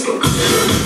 смысл.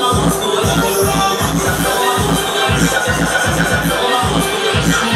Thank you.